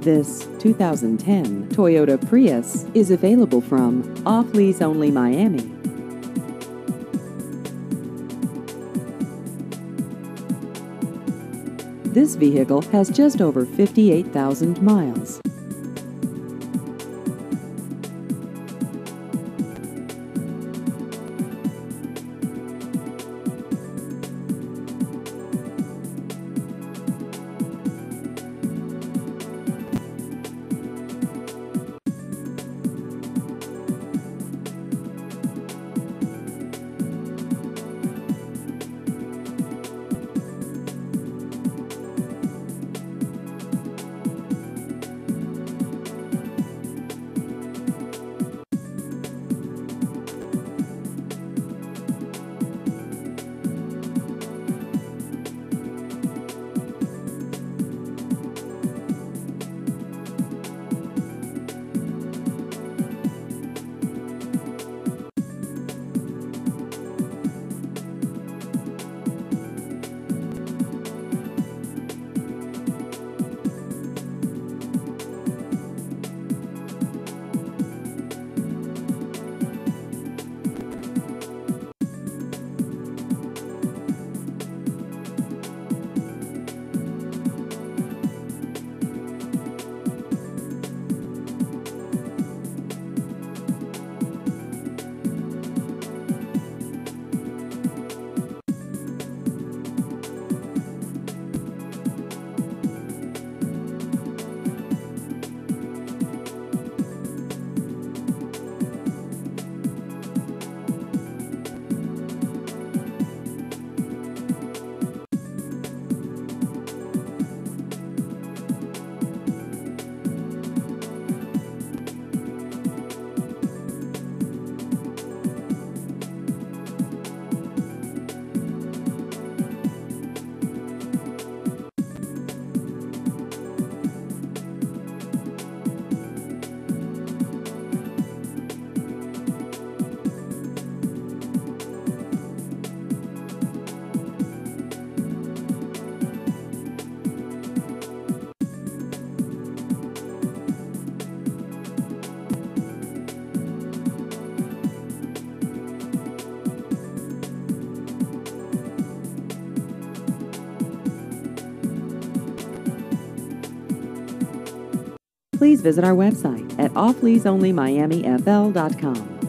This 2010 Toyota Prius is available from Off Lease Only Miami. This vehicle has just over 58,000 miles. Please visit our website at offleaseonlymiamifl.com.